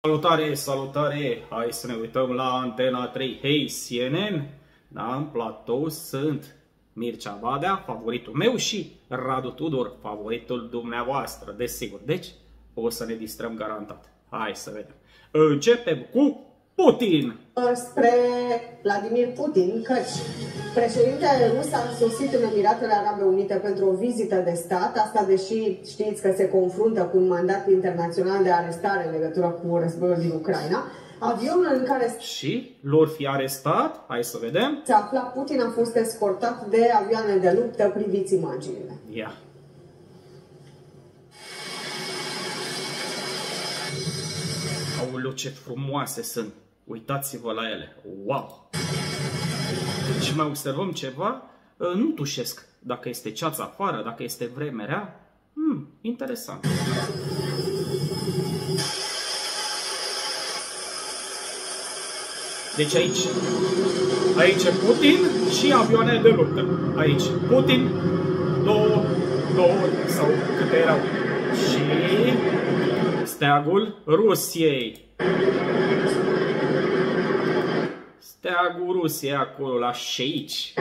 Salutare, salutare! Hai să ne uităm la Antena 3. Hei, CNN! Da, în platou sunt Mircea Badea, favoritul meu și Radu Tudor, favoritul dumneavoastră, desigur. Deci, o să ne distrăm garantat. Hai să vedem. Începem cu Putin! Spre Vladimir Putin, căci președintele rus a sosit în Emiratele Arabe Unite pentru o vizită de stat, asta deși știți că se confruntă cu un mandat internațional de arestare în legătură cu războiul din Ucraina. Avionul în care Și lor fi arestat, hai să vedem. se afla Putin a fost escortat de avioane de luptă, priviți imaginile. Ia. Aoleu, ce frumoase sunt! Uitați-vă la ele! Wow! Și mai observăm ceva, uh, nu tușesc dacă este ceața afară, dacă este vreme rea. Hmm, interesant. Deci aici, aici Putin și avioane de luptă. Aici Putin, două, două sau câte erau. Și steagul Rusiei. Steagul Rusiei acolo la șeici.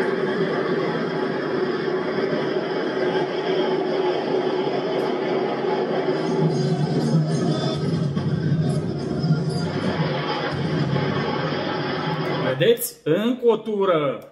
Vedeți? Încă o tură.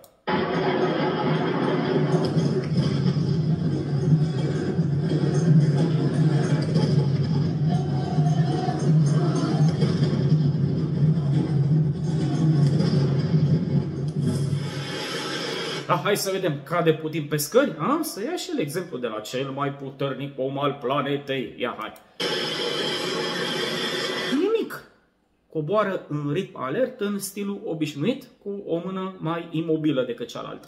Da, hai să vedem, cade Putin pe scări? A? Să ia și el exemplu de la cel mai puternic om al planetei. Ia, hai. Nimic. Coboară în rip alert în stilul obișnuit, cu o mână mai imobilă decât cealaltă.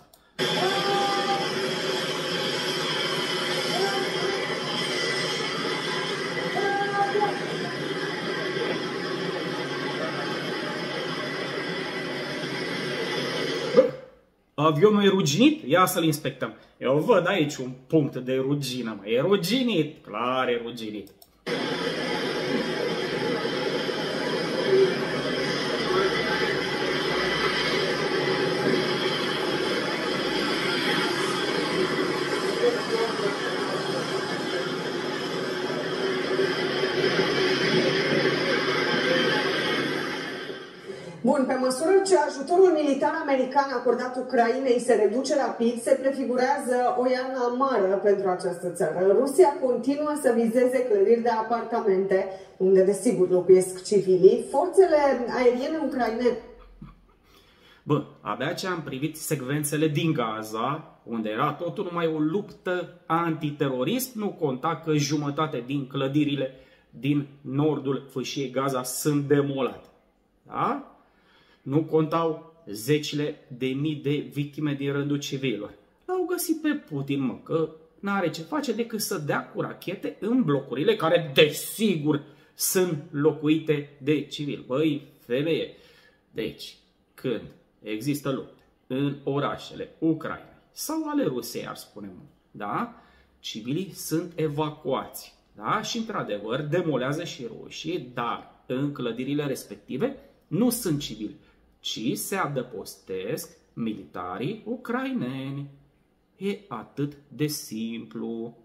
Avionul e ruginit? Ia să-l inspectăm. Eu văd aici un punct de rugină, mă. E ruginit, clar e ruginit. Bun, pe măsură ce ajutorul militar american acordat Ucrainei se reduce rapid, se prefigurează o iarnă amară pentru această țară. Rusia continuă să vizeze clădiri de apartamente, unde desigur locuiesc civilii. Forțele aeriene ucrainene Bă, abia ce am privit secvențele din Gaza, unde era totul numai o luptă antiterorism, nu conta că jumătate din clădirile din nordul fâșiei Gaza sunt demolate. Da? Nu contau zecile de mii de victime din rândul civililor. L-au găsit pe Putin, mă, că n-are ce face decât să dea cu rachete în blocurile care, desigur, sunt locuite de civili. Băi, femeie, deci, când există lupte în orașele Ucrainei sau ale Rusiei, ar spune mult, da? Civilii sunt evacuați, da? Și, într-adevăr, demolează și rușii, dar în clădirile respective nu sunt civili, ci se adăpostesc militarii ucraineni. E atât de simplu.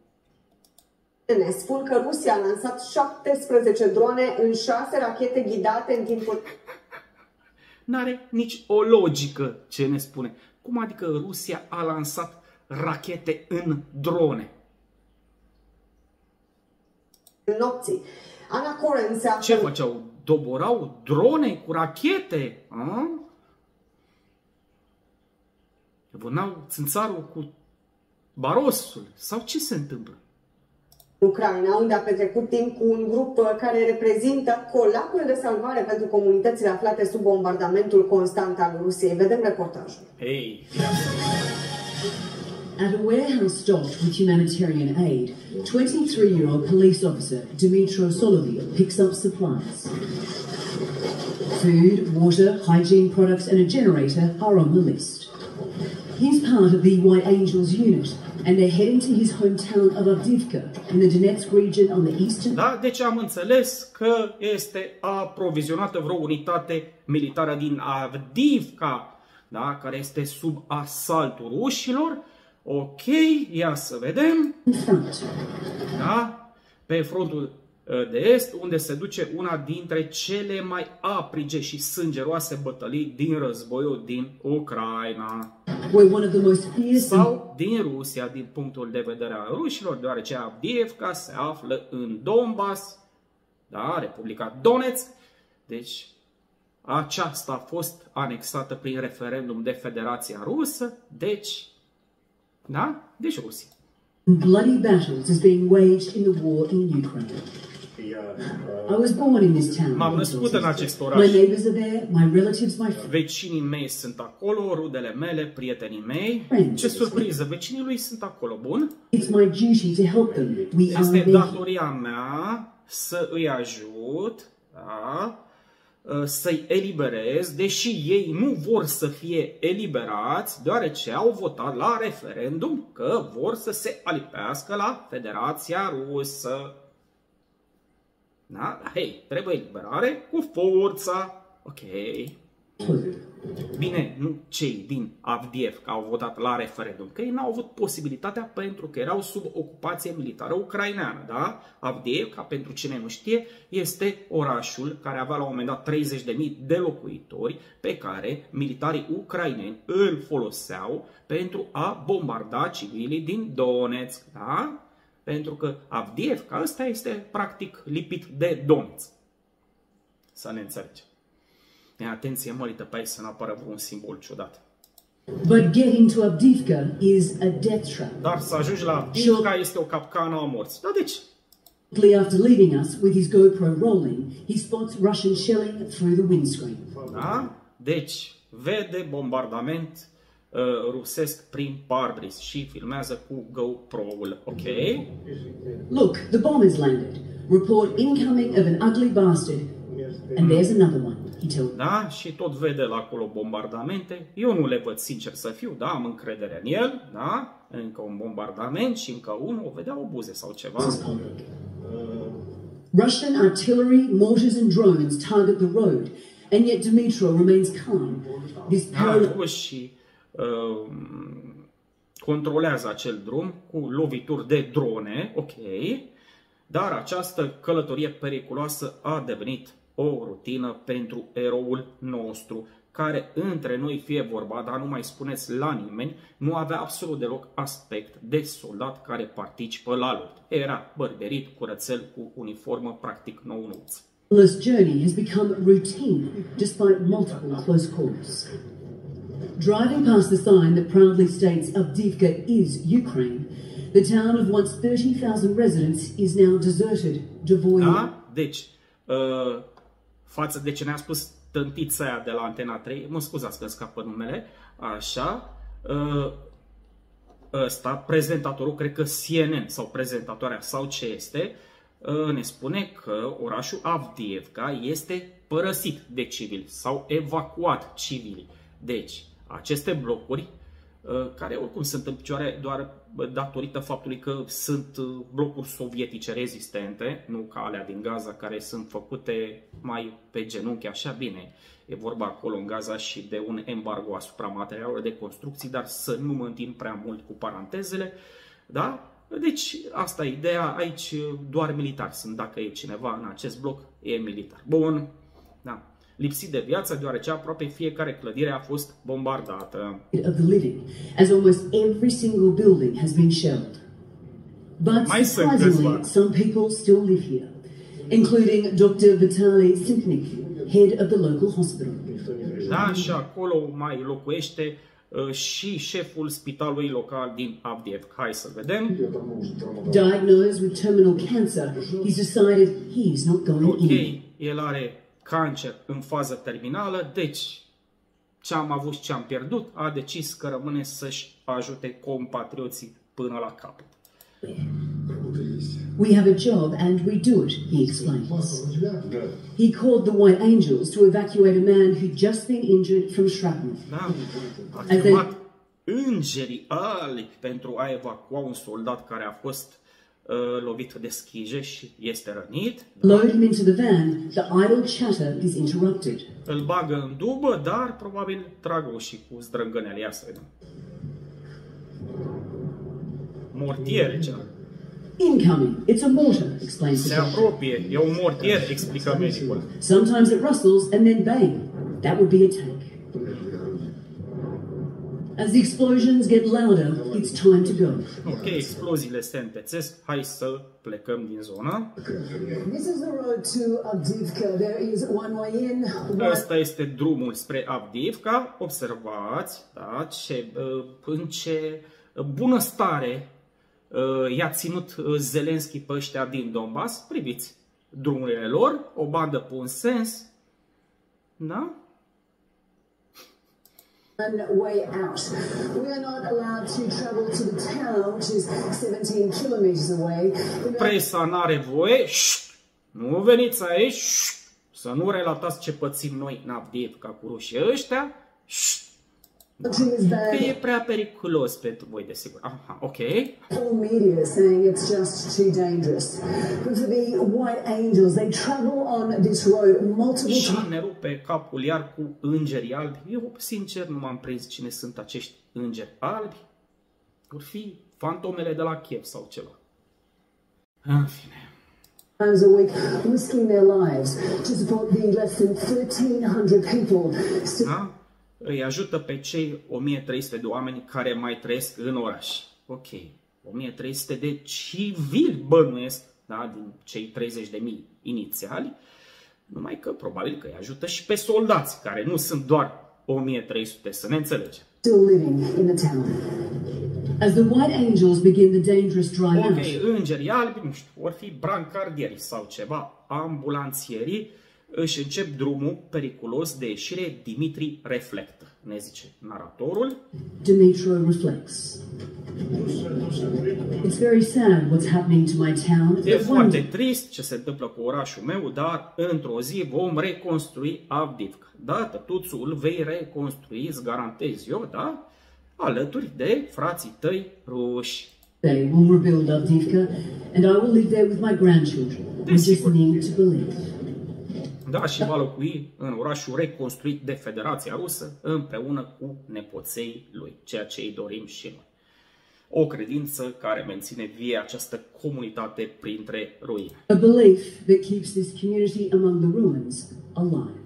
ne spun că Rusia a lansat 17 drone în 6 rachete ghidate în timpul N-are nici o logică ce ne spune. Cum adică Rusia a lansat rachete în drone? nopții. Ana Coren se află Ce făceau? Doborau drone cu rachete? A? Vânau țânțarul cu barosul? Sau ce se întâmplă? în Ucraina, unde a petrecut timp cu un grup uh, care reprezintă colapul de salvare pentru comunitățile aflate sub bombardamentul constant al Rusiei. Vedem reportajul. Hei, At a warehouse stocked with humanitarian aid, 23 year old police officer Dmitro Soloviev picks up supplies. Food, water, hygiene products, and a generator are on the list. He's part of the White Angels unit, and they're heading to his hometown of Avdivka in the Donetsk region on the eastern Da? Deci am înțeles că este aprovizionată vreo unitate militară din Avdivka, da? care este sub asaltul rușilor. Ok, ia să vedem. front. Da? Pe frontul uh, de est, unde se duce una dintre cele mai aprige și sângeroase bătălii din războiul din Ucraina. Where one of the most fierce and sau din Rusia, din punctul de vedere al rușilor, deoarece Avdiivka se află în Donbass, da, Republica Donetsk. Deci, aceasta a fost anexată prin referendum de Federația Rusă, deci, da, deci Rusia. bloody battles is being waged in the war in Ukraine. I was born in this town. M-am născut în acest My oraș. neighbors are there, my relatives, my friends. Vecinii mei sunt acolo, rudele mele, prietenii mei. Ce surpriză, vecinii lui sunt acolo, bun? It's my duty to help them. We are Este their datoria mea să îi ajut, da? Să-i eliberez, deși ei nu vor să fie eliberați, deoarece au votat la referendum că vor să se alipească la Federația Rusă. Da? Hei, trebuie eliberare cu forța. Ok. Hope. Bine, nu cei din Avdiivka au votat la referendum, că ei n-au avut posibilitatea pentru că erau sub ocupație militară ucraineană, da? Avdiivka, pentru cine nu știe, este orașul care avea la un moment dat 30.000 de locuitori pe care militarii ucraineni îl foloseau pentru a bombarda civilii din Donetsk, da? Pentru că Avdiivka ăsta este practic lipit de Donetsk. Să ne înțelegem. E, atenție, mărită pe aici să nu apară vreun simbol ciudat. But getting to Avdivka is a death trap. Dar să ajungi la Avdiivka este o capcană a morții. Dar de ce? Shortly after leaving us with his GoPro rolling, he spots Russian shelling through the windscreen. Da? Deci, vede bombardament uh, rusesc prin parbris și filmează cu GoPro-ul. Ok? Look, the bomb has landed. Report incoming of an ugly bastard. And there's another one, he tells me. Da? Și tot vede la acolo bombardamente. Eu nu le văd sincer să fiu, da? Am încredere în el, da? Încă un bombardament și încă unul, o vedea obuze sau ceva. Russian artillery, mortars, and drones target the road, and yet Dmitro remains calm. This Da, parallel rușii uh, controlează acel drum cu lovituri de drone, ok, dar această călătorie periculoasă a devenit o rutină pentru eroul nostru, care între noi fie vorba, dar nu mai spuneți la nimeni, nu avea absolut deloc aspect de soldat care participă la luptă. Era bărberit, curățel cu uniformă, practic nou-nouț. journey has become routine despite multiple close calls. Driving past the sign that proudly states Avdivka is Ukraine, the town of once 30,000 residents is now deserted, devoid Da? Deci, uh, față de ce ne-a spus tântița aia de la Antena 3, mă scuzați că îmi scapă numele, așa, uh, ăsta, prezentatorul, cred că CNN sau prezentatoarea sau ce este, uh, ne spune că orașul Avdiivka este părăsit de civili sau evacuat civilii. Deci, aceste blocuri uh, care oricum sunt în picioare doar datorită faptului că sunt uh, blocuri sovietice rezistente, nu ca alea din Gaza care sunt făcute mai pe genunchi, așa bine. E vorba acolo în Gaza și de un embargo asupra materialelor de construcții, dar să nu mă întind prea mult cu parantezele, da? Deci asta e ideea, aici doar militari sunt, dacă e cineva în acest bloc, e militar. Bun, da. Lipsit de viață, deoarece aproape fiecare clădire a fost bombardată. of the living, as almost every single building has been shelled. But Mai sunt surprisingly, câțiva. some people still live here, including Dr. Vitaly Simpnik, head of the local hospital. Da, și acolo mai locuiește uh, și șeful spitalului local din Avdiivka. Hai să vedem. Diagnosed with terminal cancer, he's decided he's not going Ok, in. el are cancer în fază terminală, deci ce am avut și ce am pierdut, a decis că rămâne să-și ajute compatrioții până la capăt. We have a job and we do it, he explains. He called the White Angels to evacuate a man who'd just been injured from shrapnel. Da? A chemat îngerii albi pentru a evacua un soldat care a fost uh, lovit de schije și este rănit. Load him into the van. The idle chatter is interrupted. Îl bagă în dubă, dar probabil trag și cu zdrângânele. Ia să vedem. Mortiere, cea. Incoming. It's a mortar, explains the Se doctor. apropie. E un mortier, explică medicul. Sometimes it rustles and then bang. That would be a tank. As the explosions get louder, it's time to go. Ok, exploziile se întețesc. Hai să plecăm din zonă. This is the road to Avdivka. There is one way in, one Ăsta este drumul spre Avdiivka. Observați da, ce, uh, în ce bunăstare uh, i-a ținut uh, Zelenski pe ăștia din Donbass. Priviți drumurile lor, o bandă pe un sens. Da? Way out. We are not allowed to travel to the town, which is 17 kilometers away. Presa n-are voie. Șt! Nu veniți aici. Șt! Să nu relatați ce pățim noi în Avdiivka cu rușii ăștia. Șt! The country is Că e bad. prea periculos pentru voi, desigur. Aha, ok. All media is saying it's just too dangerous. But for the White Angels, they travel on this road multiple Și times. ne rupe capul iar cu îngerii albi. Eu, sincer, nu m-am prins cine sunt acești îngeri albi. Vor fi fantomele de la Kiev sau ceva. În fine. times a week, risking their lives to support the less than 1,300 people still Da? Îi ajută pe cei 1300 de oameni care mai trăiesc în oraș. Ok. 1300 de civili bănuiesc, da, din cei 30.000 inițiali, numai că probabil că îi ajută și pe soldați, care nu sunt doar 1300, să ne înțelegem. still living in the town. As the White Angels begin the dangerous drive Ok, out, îngerii albi, nu știu, ori fi brancardieri sau ceva, ambulanțierii, își încep drumul periculos de ieșire, Dimitri reflectă, ne zice naratorul. Dimitro reflects. It's very sad what's happening to my town, E but one foarte trist ce se întâmplă cu orașul meu, dar într-o zi vom reconstrui Avdivka. Da, tătuțul îl vei reconstrui, îți garantez eu, da? Alături de frații tăi ruși. day will rebuild Avdivka, and I will live there with my grandchildren. We just Desigur. need to believe. Da, și va locui în orașul reconstruit de Federația Rusă împreună cu nepoței lui, ceea ce îi dorim și noi. O credință care menține vie această comunitate printre ruine. A belief that keeps this community among the ruins alive.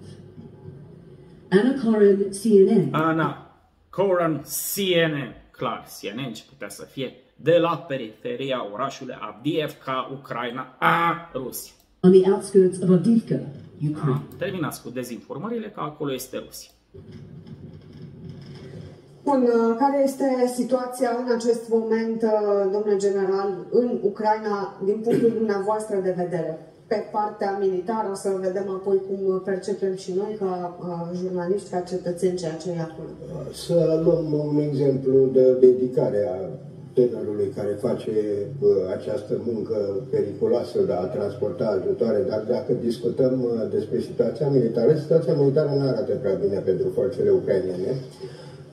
Anna Corin, CNN. Ana Coran CNN, clar, CNN ce putea să fie, de la periferia orașului Avdiivka, Ucraina, a Rusia. on the outskirts of Avdivka, Ukraine. Terminați cu dezinformările că acolo este Rusia. Bun, uh, care este situația în acest moment, uh, domnule general, în Ucraina, din punctul dumneavoastră de vedere? Pe partea militară, o să vedem apoi cum percepem și noi ca uh, jurnaliști, ca cetățeni, ceea ce e acolo. Să luăm un exemplu de dedicare a tânărului care face uh, această muncă periculoasă de a transporta ajutoare, dar dacă discutăm uh, despre situația militară, situația militară nu arată prea bine pentru forțele ucrainene,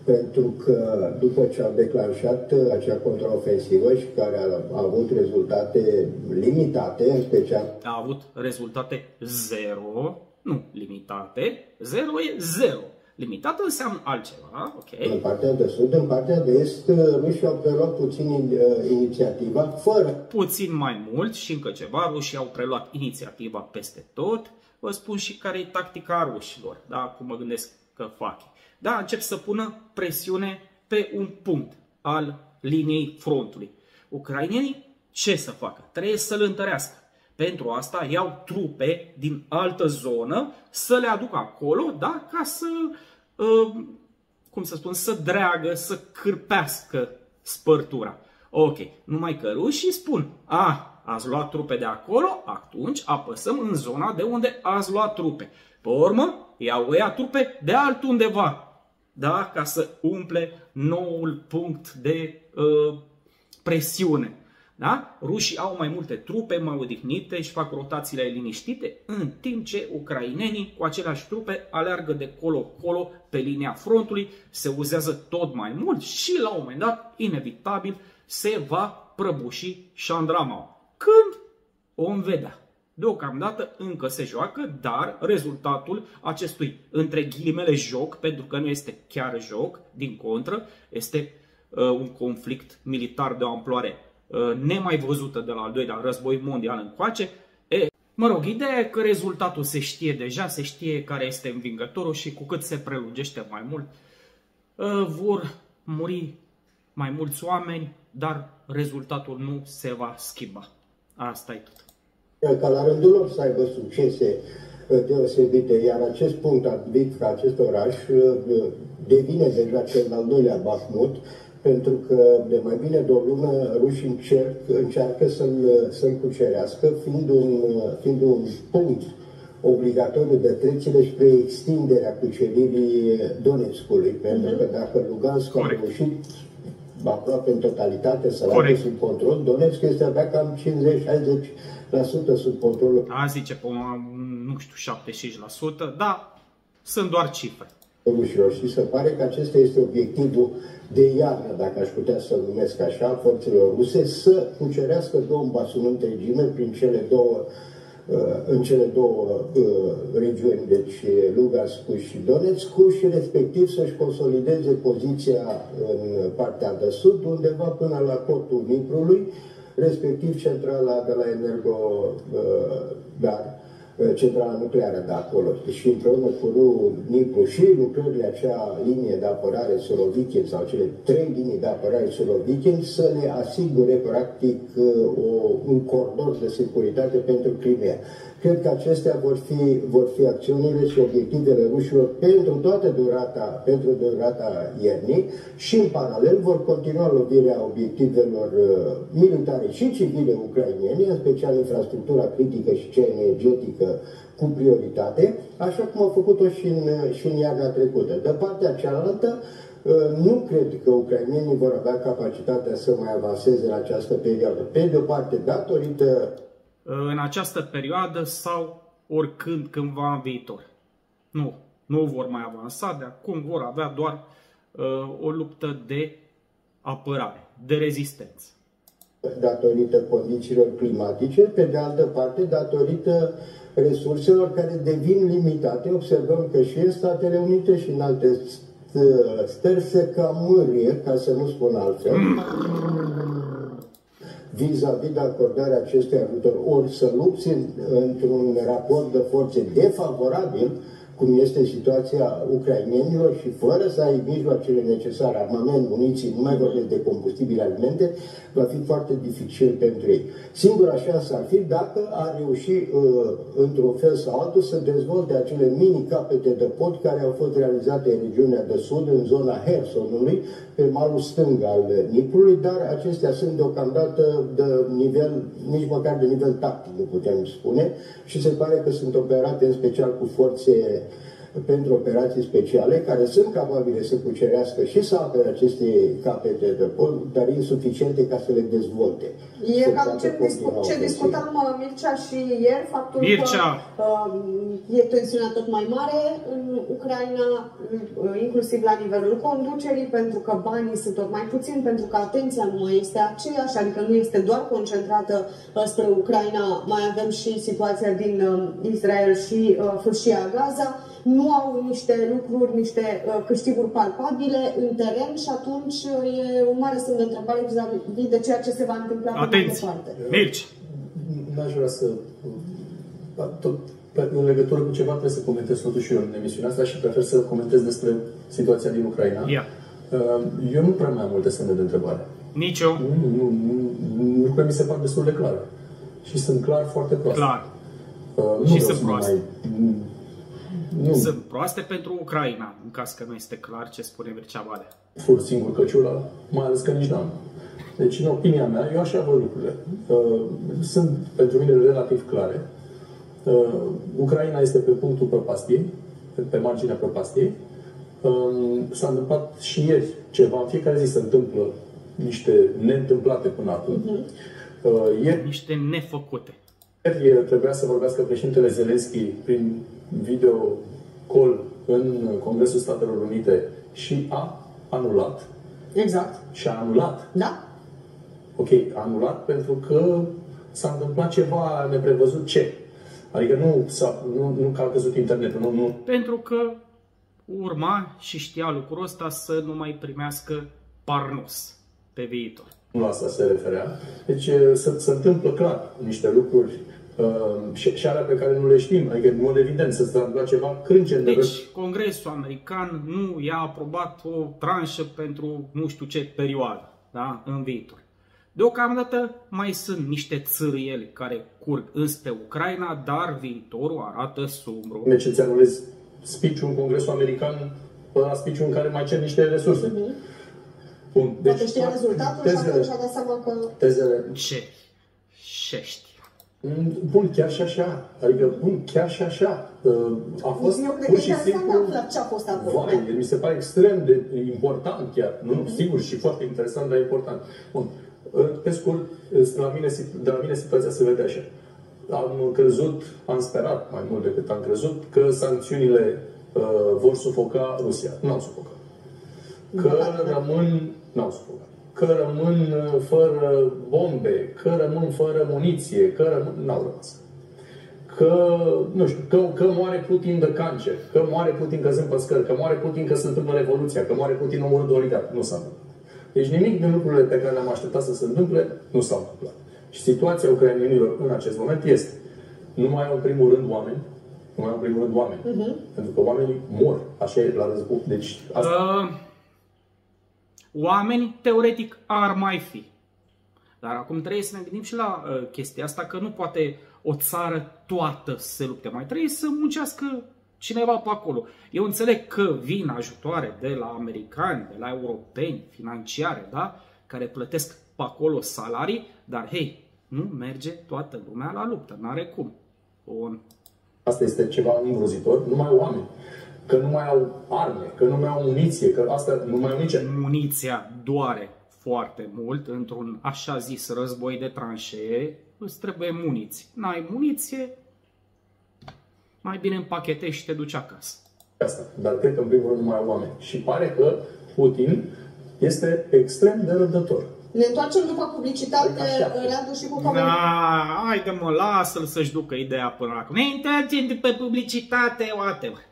pentru că după ce au declanșat uh, acea contraofensivă și care a, a avut rezultate limitate, în special A avut rezultate 0, nu limitate, 0 e 0. Limitată înseamnă altceva, ok? în partea de sud, în partea de est, uh, rușii au preluat puțin uh, inițiativa, fără puțin mai mult și încă ceva, rușii au preluat inițiativa peste tot. Vă spun și care e tactica a rușilor, da? cum mă gândesc că fac. Da, încep să pună presiune pe un punct al liniei frontului. Ucrainenii ce să facă? Trebuie să-l întărească. Pentru asta iau trupe din altă zonă să le aducă acolo, da, ca să, uh, cum să spun, să dreagă, să cârpească spărtura. Ok, numai că rușii spun, a, ați luat trupe de acolo, atunci apăsăm în zona de unde ați luat trupe. Pe urmă, iau ăia trupe de altundeva, da, ca să umple noul punct de uh, presiune. Da? Rușii au mai multe trupe, mai odihnite și fac rotațiile liniștite, în timp ce ucrainenii cu aceleași trupe aleargă de colo-colo pe linia frontului, se uzează tot mai mult și la un moment dat, inevitabil, se va prăbuși Șandrama. Când? O vedea. Deocamdată încă se joacă, dar rezultatul acestui, între ghilimele, joc, pentru că nu este chiar joc, din contră, este uh, un conflict militar de o amploare uh, nemai văzută de la al doilea război mondial încoace. E, mă rog, ideea e că rezultatul se știe deja, se știe care este învingătorul și cu cât se prelungește mai mult, uh, vor muri mai mulți oameni, dar rezultatul nu se va schimba. Asta e tot ca la rândul lor să aibă succese uh, deosebite, iar acest punct arbitr, acest oraș, uh, devine deja cel al doilea Bahmut, pentru că de mai bine de o lună rușii încerc, încearcă să-l, să cucerească, fiind un, fiind un punct obligatoriu de trecere spre extinderea cuceririi Donetskului, pentru mhm. că dacă Lugansk a reușit aproape în totalitate să aibă sub control, Donetsk este abia cam 50-60 sub controlul. A zice, pe nu știu, 75%, dar sunt doar cifre. Rușilor și se pare că acesta este obiectivul de iarnă, dacă aș putea să-l numesc așa, forțelor ruse, să cucerească Donbasul întregime prin cele două uh, în cele două uh, regiuni, deci Lugansk și Donetsk, și respectiv să-și consolideze poziția în partea de sud, undeva până la cortul Niprului, respectiv centrala de la Energo, uh, dar uh, centrala nucleară de acolo. Și împreună cu NIPU și lucrările acea linie de apărare Surovikin sau cele trei linii de apărare Surovikin să le asigure practic uh, o, un cordon de securitate pentru Crimea. Cred că acestea vor fi, vor fi acțiunile și obiectivele rușilor pentru toată durata, pentru durata iernii și în paralel vor continua lovirea obiectivelor uh, militare și civile ucrainiene, în special infrastructura critică și cea energetică cu prioritate, așa cum au făcut-o și în, și în iarna trecută. De partea cealaltă, uh, nu cred că ucrainienii vor avea capacitatea să mai avanseze în această perioadă. Pe de o parte, datorită în această perioadă sau oricând cândva în viitor. Nu, nu vor mai avansa, de acum vor avea doar uh, o luptă de apărare, de rezistență. Datorită condițiilor climatice, pe de altă parte, datorită resurselor care devin limitate. Observăm că și în Statele Unite și în alte stări se cam mârie, ca să nu spun altfel. Mm vis-a-vis -vis de acordarea acestui ajutor. Ori să lupți într-un raport de forțe defavorabil, cum este situația ucrainienilor și fără să ai mijloacele necesare, armament, muniții, nu mai vorbesc de combustibile, alimente, va fi foarte dificil pentru ei. Singura șansă ar fi dacă ar reuși uh, într-un fel sau altul să dezvolte acele mini capete de pod care au fost realizate în regiunea de sud, în zona Hersonului, pe malul stâng al Niprului, dar acestea sunt deocamdată de nivel, nici măcar de nivel tactic, nu putem spune, și se pare că sunt operate în special cu forțe pentru operații speciale, care sunt capabile să cucerească și să apere aceste capete de pol, dar insuficiente ca să le dezvolte. E cam ce, discu ce discutam uh, Mircea și ieri, faptul Mircea. că uh, e tensiunea tot mai mare în Ucraina, uh, inclusiv la nivelul conducerii, pentru că banii sunt tot mai puțini, pentru că atenția nu mai este aceeași, adică nu este doar concentrată uh, spre Ucraina, mai avem și situația din uh, Israel și uh, Fâșia Gaza, nu au niște lucruri, niște uh, câștiguri palpabile în teren și atunci uh, e un mare semn de întrebare vis de ceea ce se va întâmpla Atenție! mai departe. Mirci! N-aș vrea să... Tot, în legătură cu ceva trebuie să comentez totuși eu în emisiunea asta și prefer să comentez despre situația din Ucraina. Yeah. Eu nu prea mai am multe semne de întrebare. Nici eu. Nu, nu, nu, lucrurile mi se par destul de clare. Și sunt clar foarte proaste. Clar. Uh, și sunt proaste. Mai, nu. Sunt proaste pentru Ucraina, în caz că nu este clar ce spune Mircea Valea. Fur singur căciula, mai ales că nici n-am. Deci, în opinia mea, eu așa văd lucrurile. Uh, sunt pentru mine relativ clare. Uh, Ucraina este pe punctul prăpastiei, pe, pe marginea prăpastiei. Uh, s-a întâmplat și ieri ceva, în fiecare zi se întâmplă niște neîntâmplate până acum. Uh-huh. Uh, ieri, Niște nefăcute. Ieri trebuia să vorbească președintele Zelensky prin video call în Congresul Statelor Unite și a anulat. Exact. Și a anulat. Da? Ok, a anulat pentru că s-a întâmplat ceva neprevăzut. Ce? Adică nu, s-a, nu, nu că a căzut internetul, nu, nu. Pentru că urma și știa lucrul ăsta să nu mai primească parnos pe viitor. Nu la asta se referea. Deci se, se întâmplă clar niște lucruri uh, și, și alea pe care nu le știm. Adică, în mod evident, să se întâmplă ceva crâncen de Deci, Congresul American nu i-a aprobat o tranșă pentru nu știu ce perioadă da? în viitor. Deocamdată mai sunt niște țârieli care curg înspre Ucraina, dar viitorul arată sumbru. de ce ți anulezi speech-ul în Congresul American, la speech în care mai cer niște resurse. Bun, Deci, Poate știa rezultatul și atunci a dat seama că... tezele Ce? Ce știu? Mm, Bun, chiar și așa. Adică, bun, chiar și așa. Uh, A fost Eu cred pur că și interesant de simplu... aflat ce a fost acolo. Vai, mi se pare extrem de important chiar. Nu, nu, sigur și foarte interesant, dar important. Bun. Uh, Pe scurt, uh, la mine, de la mine situația se vede așa. Am crezut, am sperat mai mult decât am crezut, că sancțiunile uh, vor sufoca Rusia. Nu au sufocat. Că rămân, n-au sufocat. Că rămân uh, fără bombe, că rămân fără muniție, că rămân, n-au rămas că, nu știu, că, că moare Putin de cancer, că moare Putin căzând pe scări, că moare Putin că se întâmplă revoluția, că moare Putin omorând de oligarh. Nu s-a întâmplat. Deci nimic din lucrurile pe care le-am așteptat să se întâmple, nu s-au întâmplat. Și situația ucrainienilor în acest moment este, nu mai au în primul rând oameni, nu mai au în primul rând oameni, pentru că oamenii mor, așa e la război. Deci asta, Uh, oameni, teoretic, ar mai fi. Dar acum trebuie să ne gândim și la uh, chestia asta, că nu poate o țară toată să se lupte. Mai trebuie să muncească cineva pe acolo. Eu înțeleg că vin ajutoare de la americani, de la europeni, financiare, da? care plătesc pe acolo salarii, dar hei, nu merge toată lumea la luptă, n-are cum. Bun. asta este ceva îngrozitor, nu mai au oameni. Că nu mai au arme, că nu mai au muniție, că asta nu mai au nici muniția doare foarte mult într-un așa zis război de tranșee, îți trebuie muniție. N-ai muniție, mai bine împachetești și te duci acasă. asta. Dar cred că în primul rând nu mai au oameni. Și pare că Putin este extrem de răbdător. Ne întoarcem după publicitate, Așa. Radu și cu comentarii. Da, haide mă, lasă-l să-și ducă ideea până acum. Ne întoarcem după publicitate, whatever.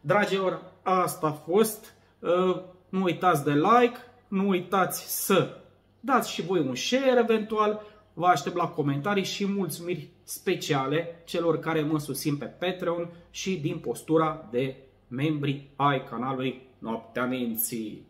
Dragilor, asta a fost. Uh, Nu uitați de like, nu uitați să dați și voi un share eventual. Vă aștept la comentarii și mulțumiri speciale celor care mă susțin pe Patreon și din postura de membri ai canalului Noaptea Minții.